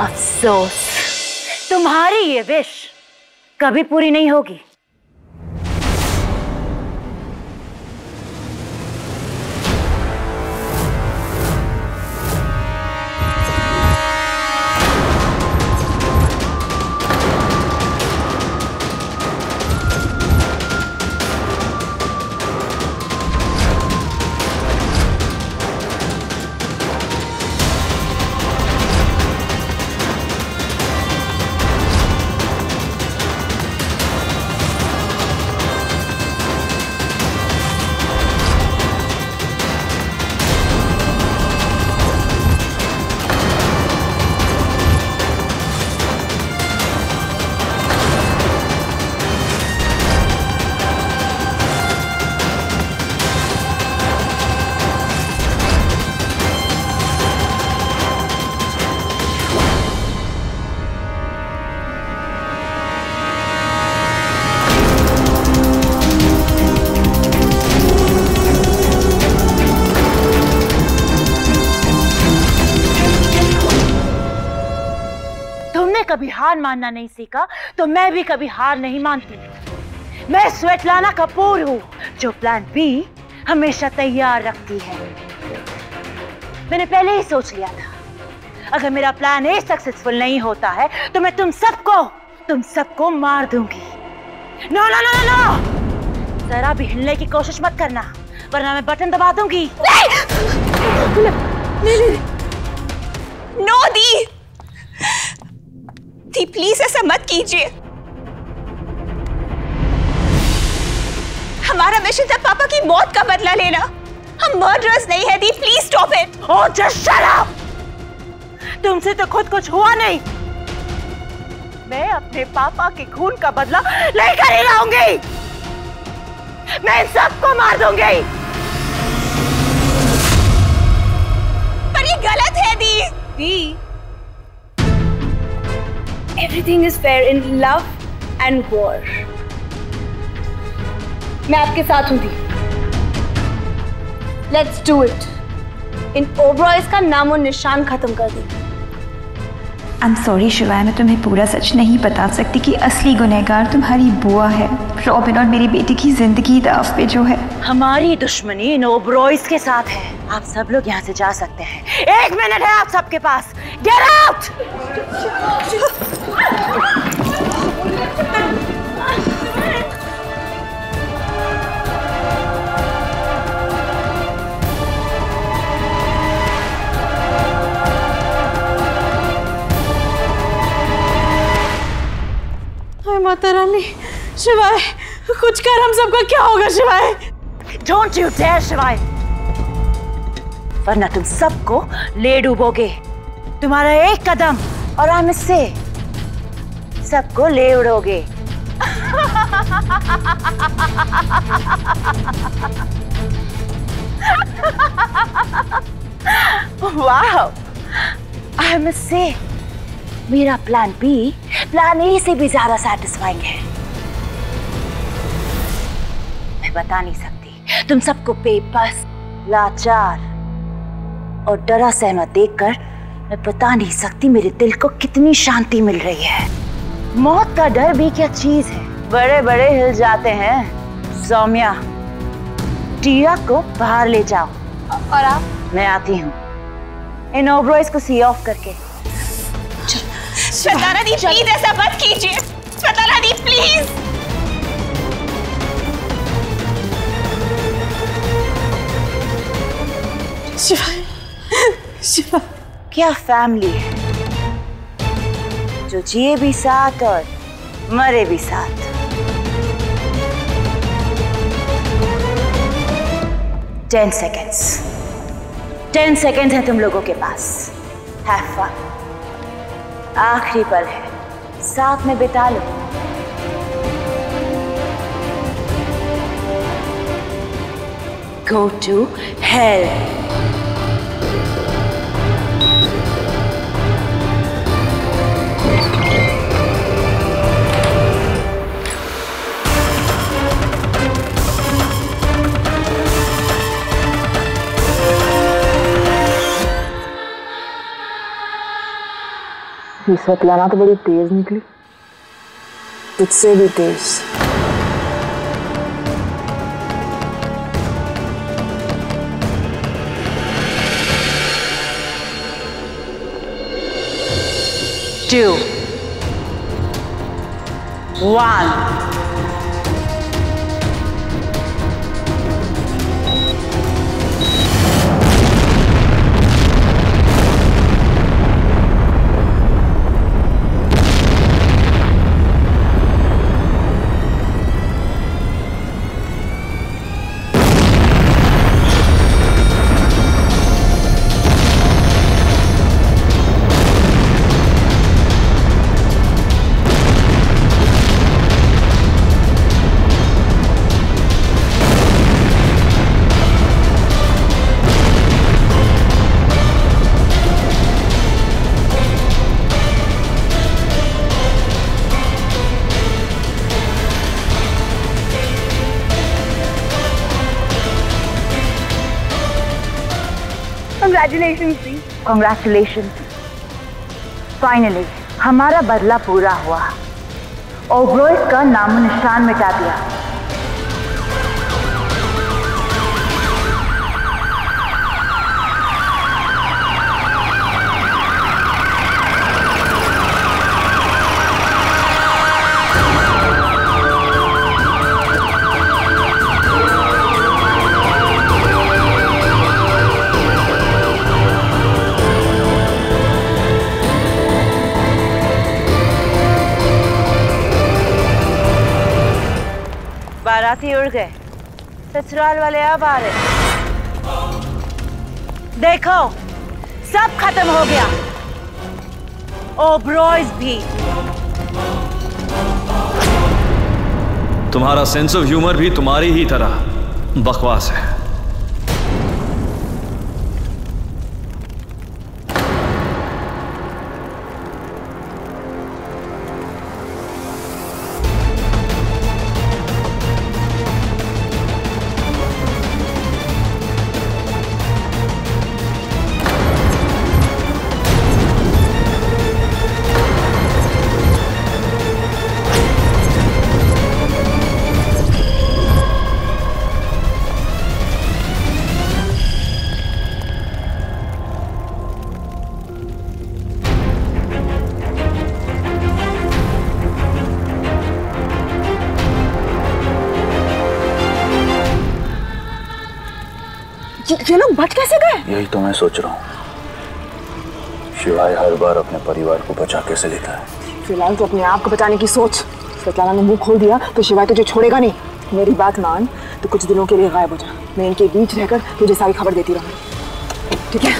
अफसोस। तुम्हारी ये विश कभी पूरी नहीं होगी। हार मानना नहीं सीखा तो मैं भी कभी हार नहीं मानती। मैं स्वेटलाना कपूर हूँ, जो प्लान बी हमेशा तैयार रखती है। मैंने पहले ही सोच लिया था, अगर मेरा प्लान ए सक्सेसफुल नहीं होता है तो मैं तुम सबको तुम सबको मार दूँगी। नो नो नो नो जरा भी हिलने की कोशिश मत करना, वरना मैं बटन दबा दूँगी। नहीं! नहीं नो दी दी प्लीज़ ऐसा मत कीजिए। हमारा मिशन था पापा की मौत का बदला लेना। हम मर्डरर्स नहीं है दी please stop it Oh, just shut up! तुमसे तो खुद कुछ हुआ नहीं। मैं अपने पापा के खून का बदला लेकर ही रहूँगी मैं सबको मार दूँगी। Everything is fair in love and war मैं आपके साथ हूँ दी लेट्स डू इट इन ओब्रॉयज का नामो निशान खत्म कर दी। आई एम सॉरी शिवाय मैं तुम्हें पूरा सच नहीं बता सकती कि असली गुनहगार तुम्हारी बुआ है, रॉबिन और मेरी बेटी की ज़िंदगी दाव पे जो है। हमारी दुश्मनी नोब्रोइस के साथ है। आप सब लोग यहाँ से जा सकते हैं। एक मिनट है आप सबके पास। गेट आउट माता रानी शिवाय, कुछ कर, हम सबका क्या होगा शिवाय? डोंट यू डेयर शिवाय। वरना तुम सबको ले डूबोगे। तुम्हारा एक कदम और हम इससे सबको ले उड़ोगे। वाह एम से मेरा प्लान बी प्लान ए से भी ज़्यादा सेटिस्फाइंग है। मैं बता नहीं सकती। तुम सबको बेबस लाचार और डरा सहमा देखकर मैं बता नहीं सकती मेरे दिल को कितनी शांति मिल रही है। मौत का डर भी क्या चीज़ है? बड़े बड़े हिल जाते हैं। सौम्या टीरा को बाहर ले जाओ। और आप? मैं आती हूँ। इन ओब्रॉयज को सी ऑफ़ करके। श्वेताना दी प्लीज़ ऐसा मत कीजिए। श्वेताना दी प्लीज़ क्या फैमिली है? जो जिए भी साथ और मरे भी साथ। टेन सेकेंड्स टेन सेकेंड है तुम लोगों के पास। हैव फन आखिरी पल है साथ में बिता लो Go to hell. ये सतलाना तो बड़ी तेज निकली। तुझसे भी तेज। Two, one. कंग्रेचुलेशन सी कॉन्ग्रेचुलेशन फाइनली हमारा बदला पूरा हुआ ओब्रोइस का नामो निशान मिटा दिया। उड़ गए। ससुराल वाले अब आ रहे। देखो, सब खत्म हो गया। ओब्रॉयज भी। तुम्हारा सेंस ऑफ़ ह्यूमर भी तुम्हारी ही तरह बकवास है। ये, लोग बच कैसे गए? यही तो मैं सोच रहा हूँ। शिवाय हर बार अपने परिवार को बचा कैसे लेता है? फ़िलहाल तो अपने आप को बचाने की सोच। स्वतलाना ने मुँह खोल दिया तो शिवाय तुझे छोड़ेगा नहीं। मेरी बात मान तो कुछ दिनों के लिए गायब हो जा। मैं इनके बीच रहकर तुझे सारी खबर देती रहूँगी। ठीक है?